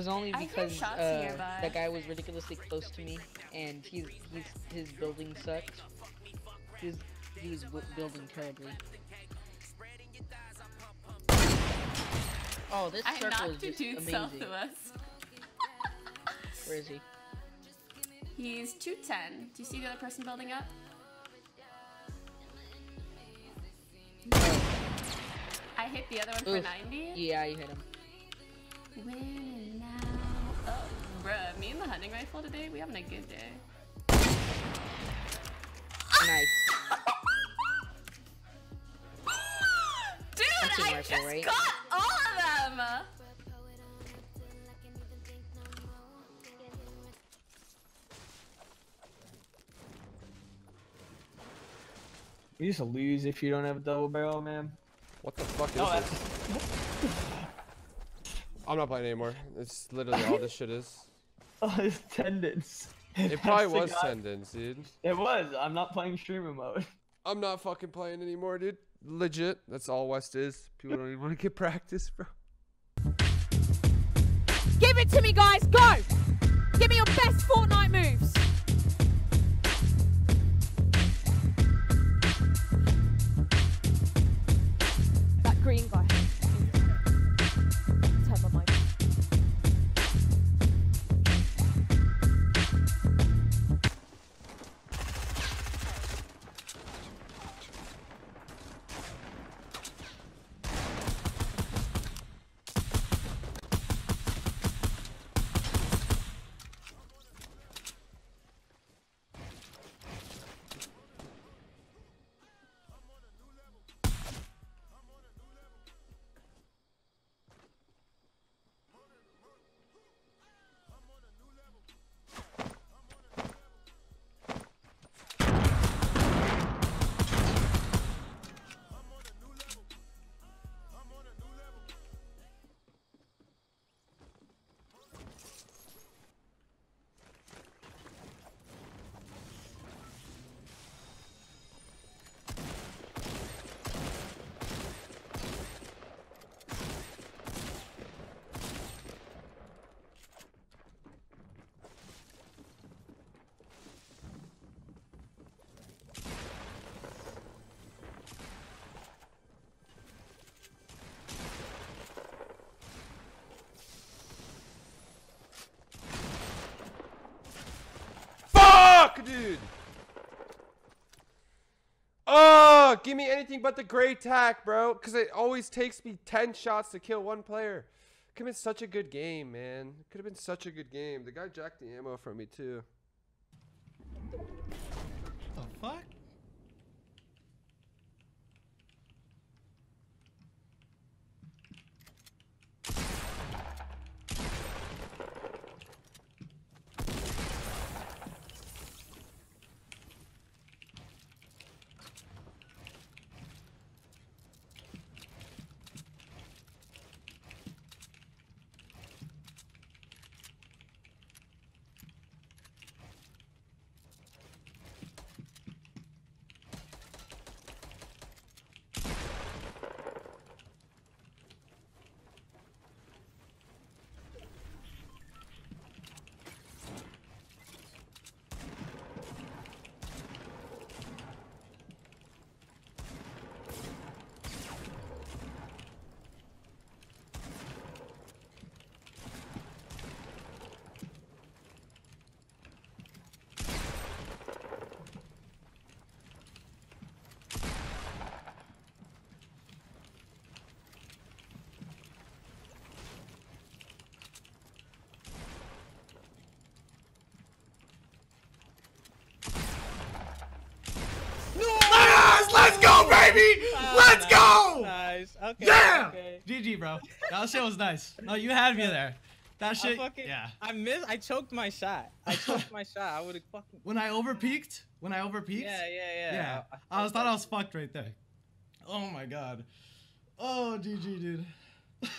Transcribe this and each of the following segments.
was only because uh, that guy was ridiculously close to me, and he's, he's his building sucked. His he was bu- building terribly. Oh, this I circle is just amazing. south of us. Where is he? He's 210. Do you see the other person building up? I hit the other one for 90. Yeah, you hit him. Oh, bruh, me and the hunting rifle today, we having a good day. Nice. Dude, I rifle, just right? got all of them! You just lose if you don't have a double barrel, man. What the fuck is Oh, this? I'm not playing anymore. It's literally all this shit is. oh, his tendons. It probably was guy- tendons, dude. It was. I'm not playing streamer mode. I'm not fucking playing anymore, dude. Legit. That's all West is. People don't even want to get practice, bro. Give it to me, guys. Go. Give me your best Fortnite moves. Oh, give me anything but the gray tac, bro. Because it always takes me 10 shots to kill one player. Could have been such a good game, man. Could have been such a good game. The guy jacked the ammo from me, too. The fuck? Yes, let's go, baby! Let's go! Nice. Okay. Yeah! Okay. GG, bro. That shit was nice. No, you had me there. That I shit. fucking, Yeah. I missed. I choked my shot. I choked my shot. I would have fucking. When I overpeaked, when I overpeaked. Yeah, yeah, yeah. Yeah. I, was thought I was fucked right there. Oh my god. Oh, GG, dude.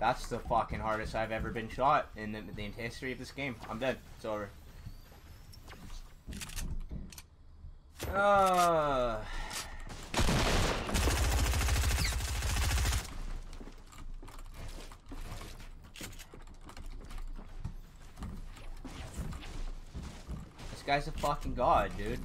That's the fucking hardest I've ever been shot in the, the history of this game. I'm dead. It's over. Uh. This guy's a fucking god, dude.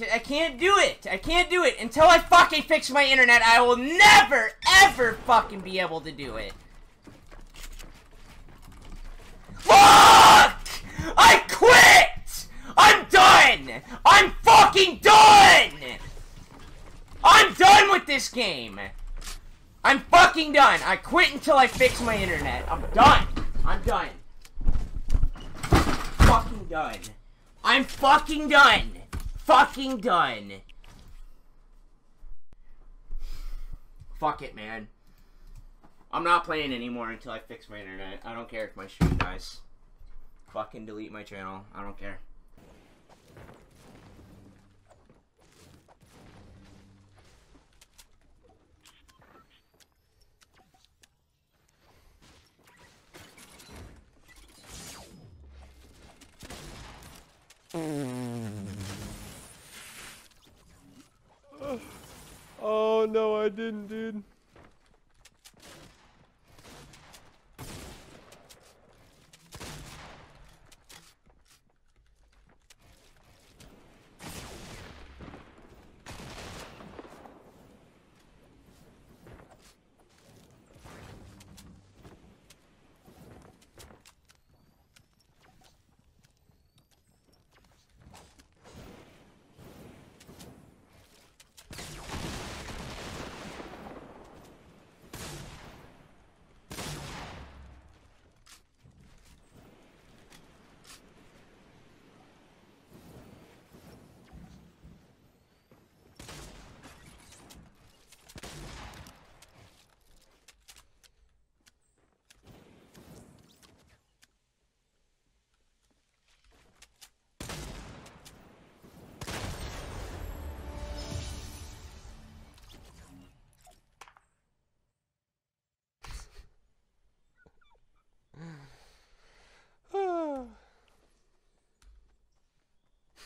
I, I can't do it. I can't do it until I fucking fix my internet. I will never, ever fucking be able to do it. Fuck! I quit! I'm done! I'm fucking done! I'm done with this game! I'm fucking done! I quit until I fix my internet. I'm done! I'm done. Fucking done. I'm fucking done! Fucking done! Fuck it, man. I'm not playing anymore until I fix my internet. I don't care if my stream dies. Fucking delete my channel. I don't care. Oh no, I didn't, dude.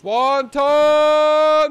Swanton